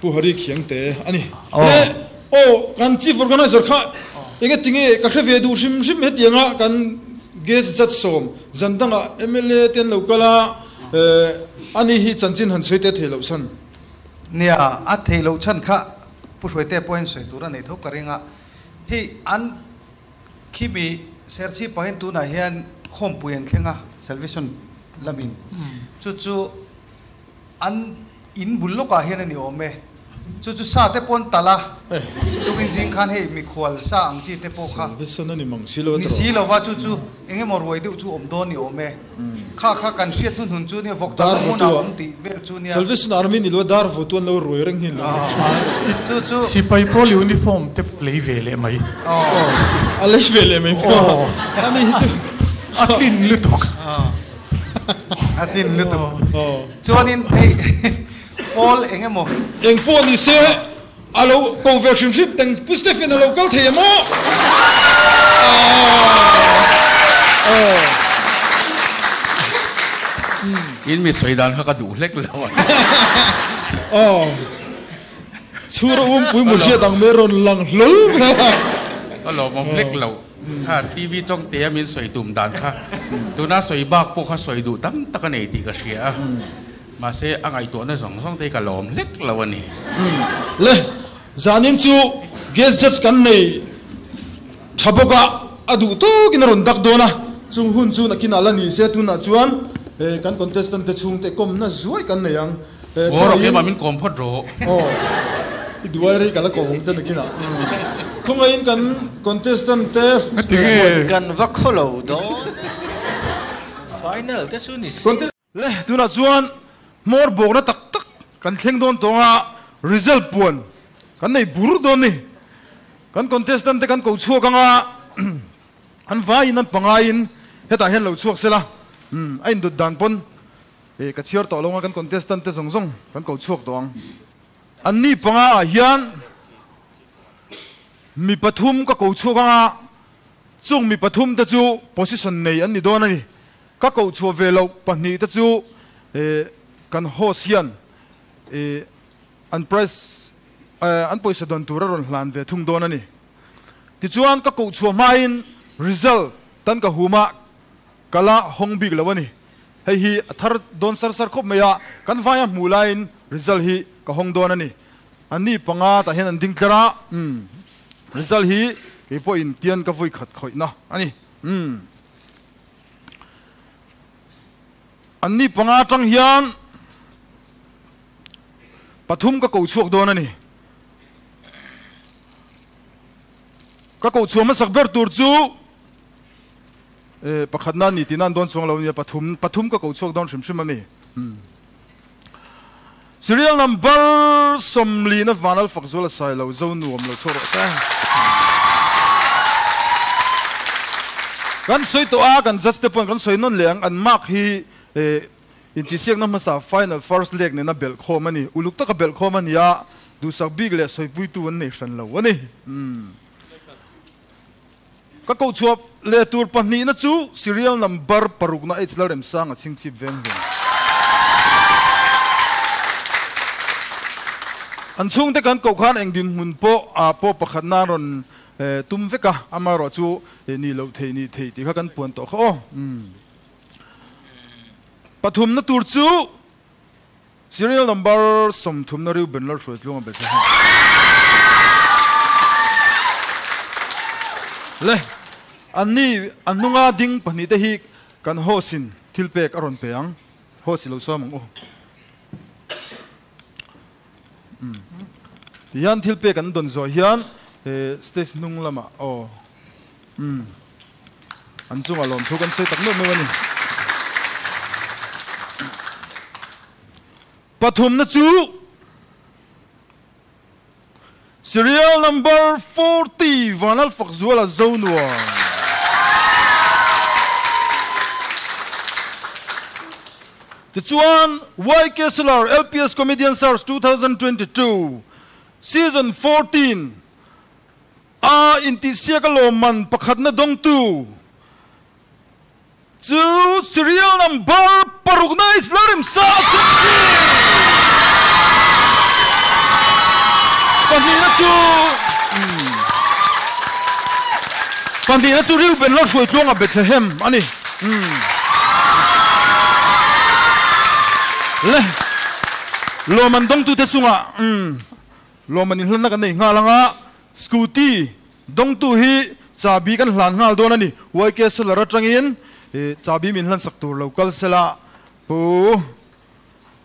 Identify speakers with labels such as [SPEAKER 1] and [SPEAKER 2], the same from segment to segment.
[SPEAKER 1] pu hari khiang te ani o kan chief organizer kha enge tinge ka khre ve du shim shim het yanga kan ges chat som zandanga mla ten lokala ani hi chanchin han choite thelo san
[SPEAKER 2] nia a thelo chan kha pu choite point soi tura nei thok karinga hi an khibi serchi point tu na hian khom puyen khenga salvation lamin chu chu an in bulloka hian ani ome chu chu sa te pon tala. Tukin jing khan he mi khwal sa ang chi te po kha.
[SPEAKER 1] Salvation ani mang silo
[SPEAKER 2] ni si lo wa chu chu. Enge mor woi du chu om do ni ome kha kha kan fiat nun hun chu ni vok ta mo na om ti vel chu ni
[SPEAKER 1] salvation army ni lo dar vo tuan lo roi reng hin lo
[SPEAKER 2] chu chu.
[SPEAKER 3] Si pai pol uniform te play vele mai.
[SPEAKER 1] Oh alai vele mai. Po ani chu.
[SPEAKER 3] Atin lutuk.
[SPEAKER 2] Atin lutuk. Oh chuanin ei Paul enge mo
[SPEAKER 1] eng po ni se alo conversion ship teng pustefin alo kal the mo
[SPEAKER 4] in mi soi dan ka du lek lo
[SPEAKER 1] oh chura um pui mu sia dang meron lang lol
[SPEAKER 4] ka lo mom lek lo ha tv trong te min soi tum dan kha tu na soi bak po kha soi du tam ta ka nei ti ka sia mà sẽ anh ấy tuổi nó rong rong tay cả lòm lết lâu anh
[SPEAKER 1] le zanin chu guest judge kan nei chaboka adu to kinaron dak dona chung hun chu na kinala ni se tu na chuan kan contestant te chung te kom na zuai kan nei ang
[SPEAKER 4] ồ rồi cái mà mình kom phật rồi
[SPEAKER 1] ồ. Duai ri kala ko hong chen kina không ai kan contestant te
[SPEAKER 5] kan vak kholo do final te sunis
[SPEAKER 1] le tu na chuan mor bok na tak tak. Kan thleng don tonga result puan. Kan nei bur don ni. Kan contestant te kan ko chuak anga. An vai nan pangain. Heta hen lo chuak sela. Um ain du dan pon. E ka chiar to longa kan contestant te zong zong kan ko chuak dong an ni panga a hian. Mi pathum ka ko chuak anga. Chung mi pathum te chu position nei an ni don ani. Ka ko chu velo pahni te chu. E kan host hian e an price an poisa don tura ron hlan ve thung don ani. Ti chuan ka ko chu main result tan ka huma kala hong big lawani hei hi athar don sar sar khop meya kan vaya mulain result hi ka hong don ani. Ani panga ta hen an ding kara um result hi ke po in tian ka voi khat khoi na ani um ani panga tang hian pathum eh, hmm. serial number somli na vanal fakzula sai lo, zo nuam lo choro ta kan soi to a kan just the point kan soi non leang an mak hi eh, in inti siak na masa final first leg ne na bel kho mani uluk ta ka bel kho mani ya, du sak big le soi pui tu an nei san lo ani um hmm. ka ko chuap le tur pa ni na chu, serial number paruk na h larem sang a ching chi veng veng an chung te kan ko khan eng din mun po, a po pakhat na ron eh, tum veka amaro chu eh, ni lo thei ni thei ti kha kan puan to kho um hmm pathum na tur chu serial number som thum na riu ben lar lunga be le anni anunga ding pani te hi kan hosin thilpek aron peang hosilo somang o hian thilpek kan don zo hian stage nung lama o an chunga lom thu kan sei tak no mewani pathum na serial number 40 vanal fakzuala zone 1 The Chuan YK Solar LPS Comedian Stars 2022 Season 14 A inti siakalo man pakhat na dong tu. Chu serial number parugna is larim sa pahnih na chu pahnih na chu riu ben lo thuai tlung a Bethlehem ani le lo man dong tu te sunga lo man in hlan na nei nga langa scooty dong tu hi chabi kan hlan ngal don ani wai ke solar atangin e chabi min hlan sak tur local sela pu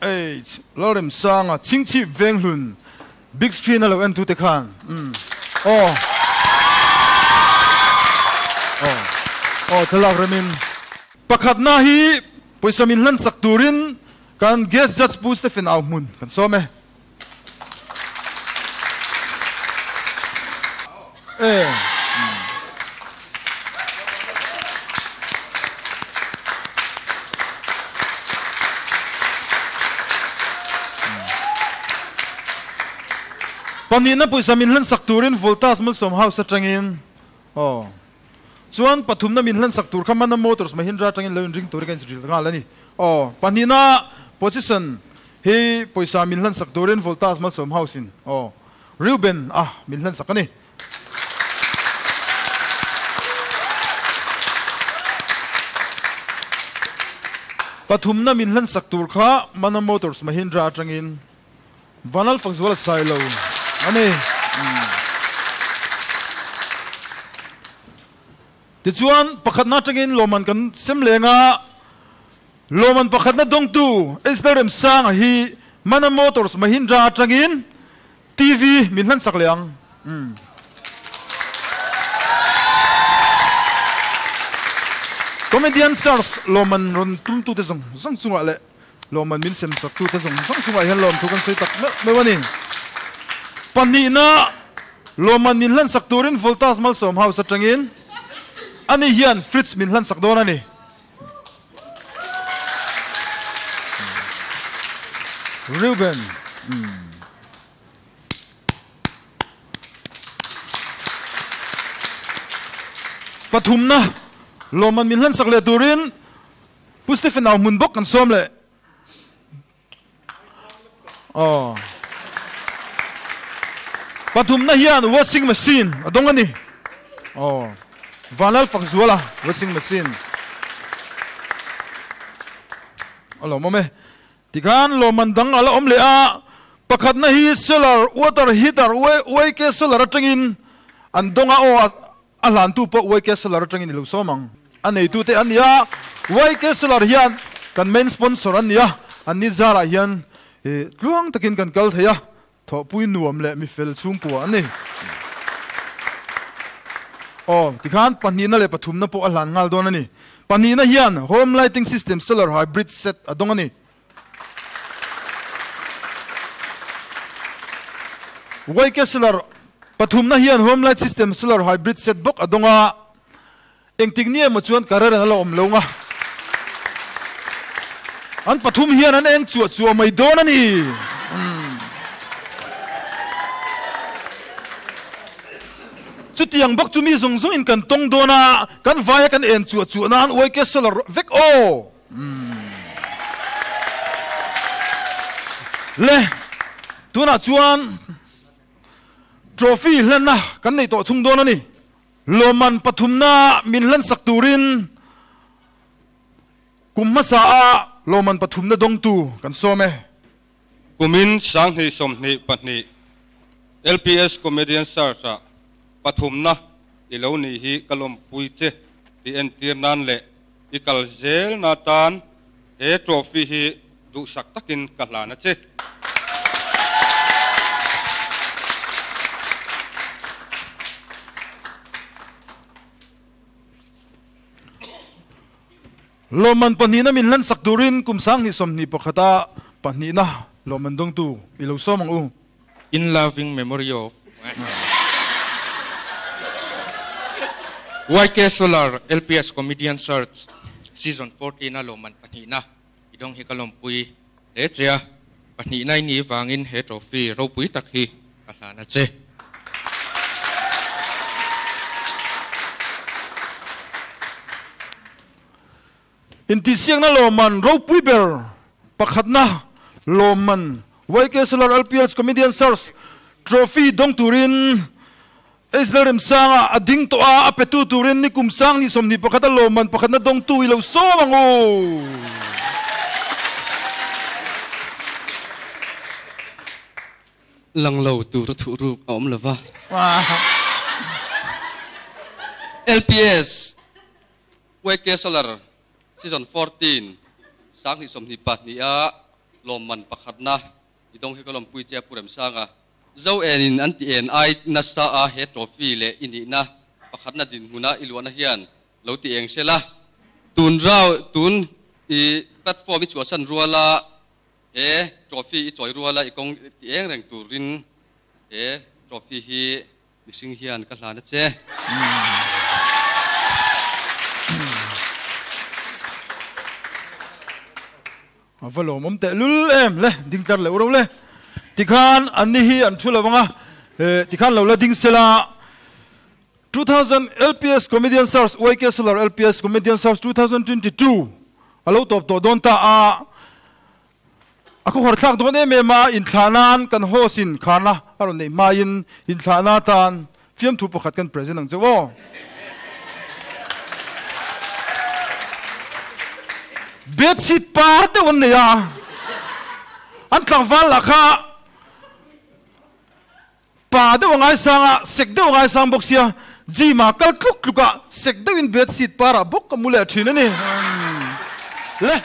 [SPEAKER 1] ei lorem sanga chingchi venglun big screen alo en tu te khan um oh oh oh thalak ramin pakhat na hi poisa min hlan sak turin kan guest judge pu Stephen au mun. Kan so me. Eh Pani na poisa min hlan sak turin voltas mal som house atangin oh chuan pathum na min hlan sak tur khamana motors mahindra atangin loin ring tur kan sril nga lani oh pani na position, hi poisa min hlan sak turin voltas mal som house in oh Ruben ah min hlan sak ani. Pathum na min hlan sak tur kha mana motors mahindra atangin vanal fangzwala silo ani ti chuan pakhat na tangin loman kan sem lenga loman pakhat na dong tu. Esdarem sang hi mana motors mahindra tangin tv min hlan sak leang comedian stars loman ron tum tu te zong. Zong chunga le. Loman min sem sak tu te zong. Zong chunga hian lom thu kan sei tak. Me me wani pani na loman min hlan sak turin voltas mal som house atangin ani hian fritz min hlan sak don ani. Ruben. Pathum na loman min hlan sak le turin pu Stephen au mun bok kan som le. Oh pathum na hian washing machine. Adong ani? Oh. Vanal fak zuala washing machine. Alo mome tikan lo mandang ala om le a. Pakhat na hi solar water heater we we ke solar atangin. Andonga o alan tu po we ke solar atangin lu somang. Anei tu te ania. We ke solar hian kan main sponsor ania. Ani zara hian e luang takin kan kal theya tho bùi nuam le mi fel chung pu ani oh tikhan panina le pathum na po alan ngal don ani panina hian home lighting system solar hybrid set adong ani Waike solar pathum na hian home light system solar hybrid set bok adonga engting chuyện mo chuan karar na lo om lo nga an pathum hian an eng chu chu mai anh ani chu tiang bok chu mi zung zung in kan tong dona kan vai kan en chu chu na an ke solar vek o. Hmm. Le tuna chuan trophy hlan na, kan nei to thung dona ni. Loman pathum na, min hlan sak turin kumma sa a, loman pathum na dong tu, kan so me
[SPEAKER 6] kumin sang hi som ni patni LPS comedian star sa pathum na ilo ni hi kalom pui che ti en tir nan le. Ikal zel na tan he trophy hi du sak takin kalana che.
[SPEAKER 1] Loman panina min hlan sak turin kumsang ni som ni pakhata panina loman dong tu ilo so mang u.
[SPEAKER 7] In loving memory of YK Solar LPS Comedian Search, Season 14 na loman panina idong hikalom pui le chia panina ni wangin he trophy ro pui tak hi. Kalana che.
[SPEAKER 1] In ti siang na loman ro pui ber. Pakhat na loman YK solar LPS comedian Search, trophy dong turin. Israel sanga ading to a apetu turin ni kumsang ni somni pakata loman pakata dong tu ilaw so mango
[SPEAKER 8] lang lâu tu ra thu rup om la va.
[SPEAKER 1] Wow.
[SPEAKER 8] LPS Wake Solar season 14 sang ni som ni pat ni a lom man pakhat na. Idong hi kolom pui che puram sanga zo en an ti en ai na sa a he trophy le ini na. Pakhat na din huna ilwana hian. Lo ti eng sela tun rau, tun i platform i chu san ruala e trophy i choi ruala i kong ti eng reng turin e trophy hi mising hian ka hlan che. Hmm.
[SPEAKER 1] Valo mom te lul em, le, ding kar le uro le tikhan anni hi an thula wanga eh, tikhan lo la ding sela 2000 LPS Comedian Stars YK Solar LPS Comedian Stars 2022 alo top to don ta a. Ako hor thak don em ma in thanan kan hosin khana aron nei ma in in thana tan. Fiam thu pakhat kan present ang chawo bedsheet par te wan ya. An tlang wal la kha pa de wangai sanga sek de wangai sang bok sia. Ji ma kal kluk kluka sek de win bedsheet para bok ka mule thina ni. Le